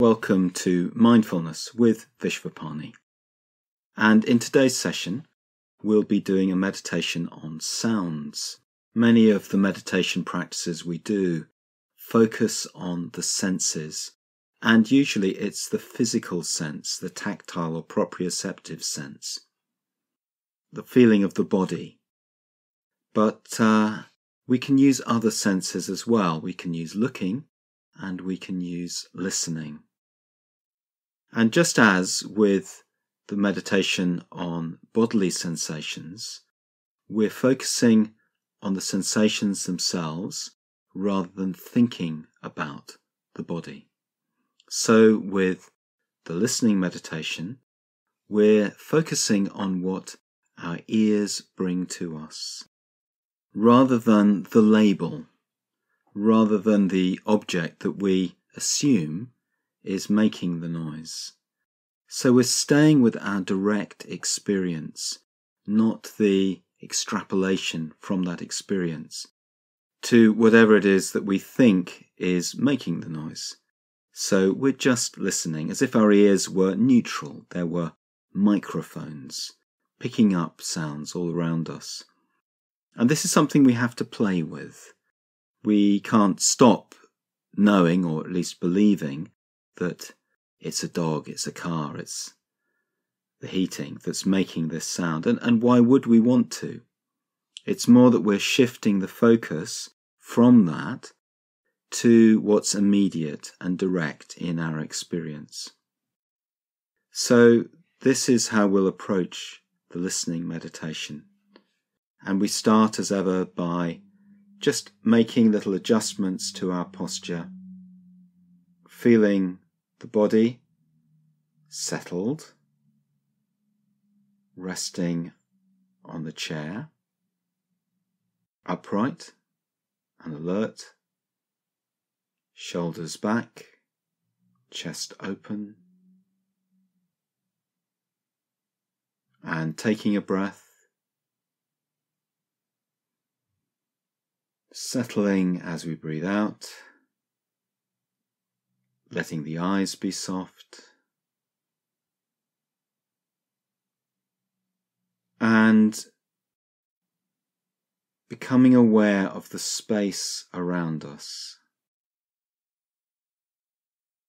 Welcome to Mindfulness with Vishvapani. And in today's session, we'll be doing a meditation on sounds. Many of the meditation practices we do focus on the senses, and usually it's the physical sense, the tactile or proprioceptive sense, the feeling of the body. But uh, we can use other senses as well. We can use looking and we can use listening. And just as with the meditation on bodily sensations, we're focusing on the sensations themselves rather than thinking about the body. So, with the listening meditation, we're focusing on what our ears bring to us rather than the label, rather than the object that we assume is making the noise. So we're staying with our direct experience, not the extrapolation from that experience to whatever it is that we think is making the noise. So we're just listening as if our ears were neutral. There were microphones picking up sounds all around us. And this is something we have to play with. We can't stop knowing, or at least believing, that it's a dog, it's a car, it's the heating that's making this sound. And, and why would we want to? It's more that we're shifting the focus from that to what's immediate and direct in our experience. So, this is how we'll approach the listening meditation. And we start as ever by just making little adjustments to our posture, feeling the body settled, resting on the chair, upright and alert, shoulders back, chest open, and taking a breath, settling as we breathe out letting the eyes be soft. And becoming aware of the space around us.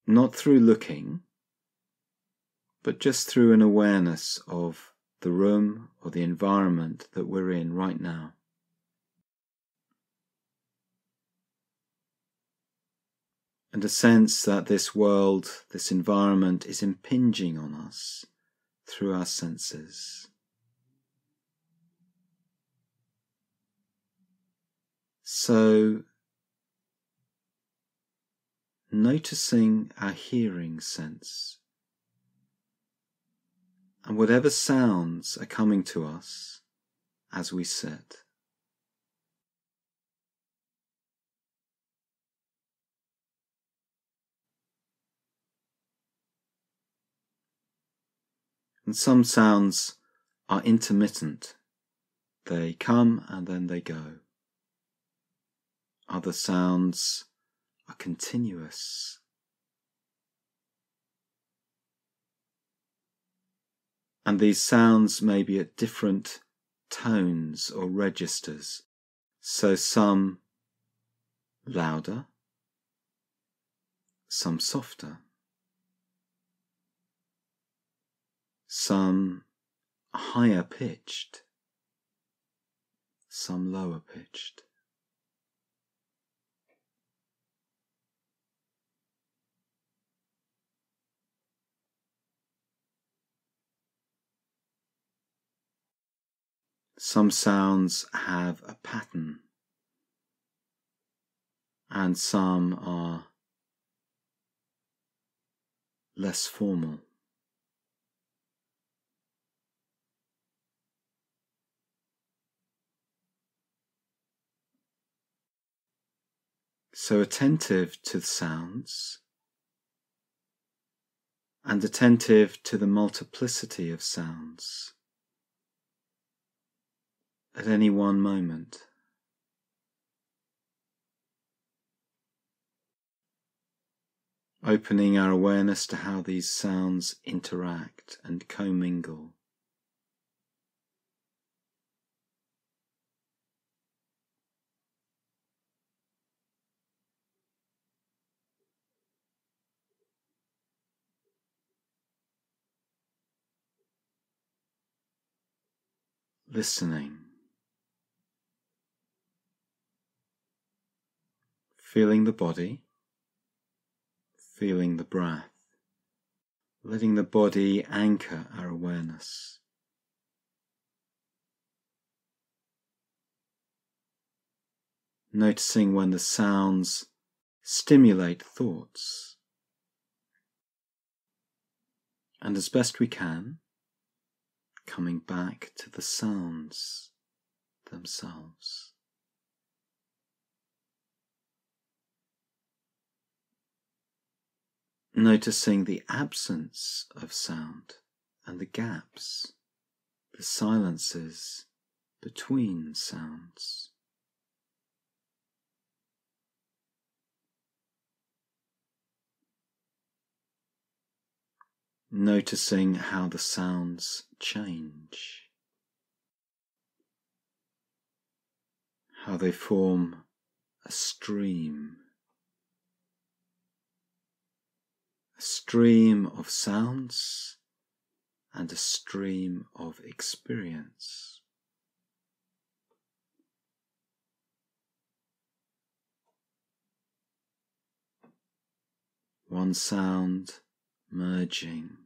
Not through looking, but just through an awareness of the room or the environment that we're in right now. And a sense that this world, this environment is impinging on us through our senses. So, noticing our hearing sense and whatever sounds are coming to us as we sit. And some sounds are intermittent. They come and then they go. Other sounds are continuous. And these sounds may be at different tones or registers. So some louder, some softer. Some higher pitched, some lower pitched. Some sounds have a pattern, and some are less formal. So attentive to the sounds and attentive to the multiplicity of sounds at any one moment. opening our awareness to how these sounds interact and commingle. Listening. Feeling the body feeling the breath, letting the body anchor our awareness. Noticing when the sounds stimulate thoughts. And as best we can, coming back to the sounds themselves. noticing the absence of sound and the gaps, the silences between sounds. Noticing how the sounds change, how they form a stream. A stream of sounds and a stream of experience. One sound merging,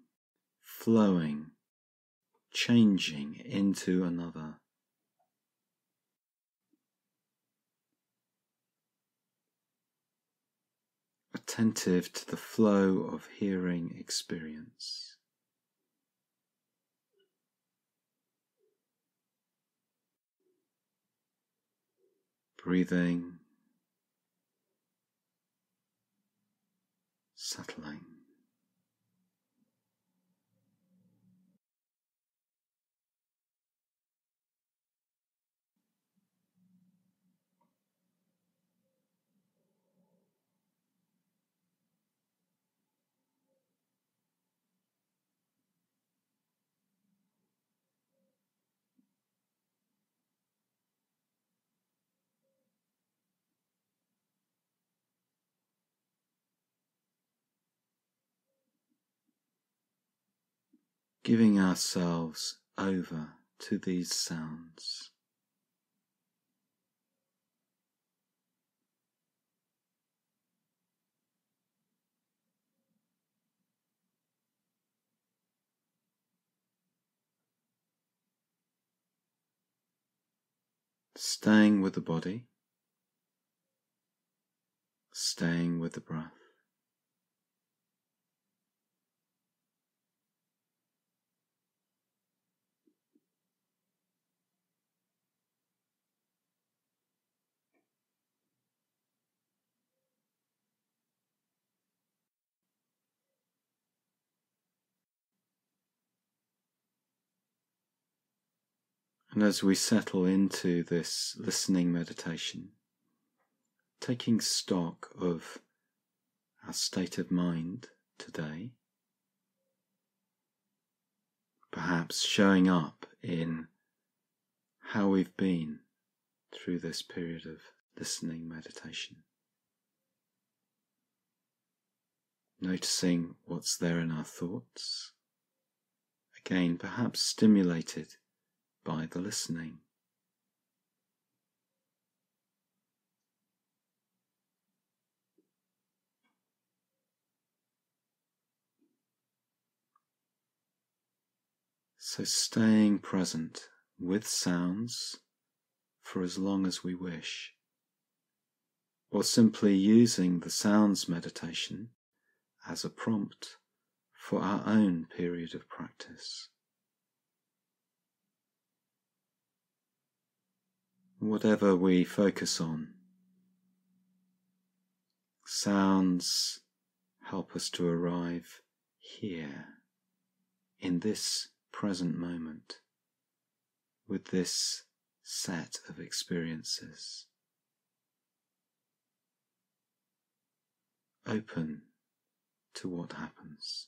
flowing, changing into another. attentive to the flow of hearing experience. Breathing, settling. Giving ourselves over to these sounds. Staying with the body, staying with the breath. And as we settle into this listening meditation, taking stock of our state of mind today, perhaps showing up in how we've been through this period of listening meditation. Noticing what's there in our thoughts, again, perhaps stimulated by the listening. So, staying present with sounds for as long as we wish, or simply using the sounds meditation as a prompt for our own period of practice. Whatever we focus on. Sounds help us to arrive here, in this present moment, with this set of experiences. Open to what happens.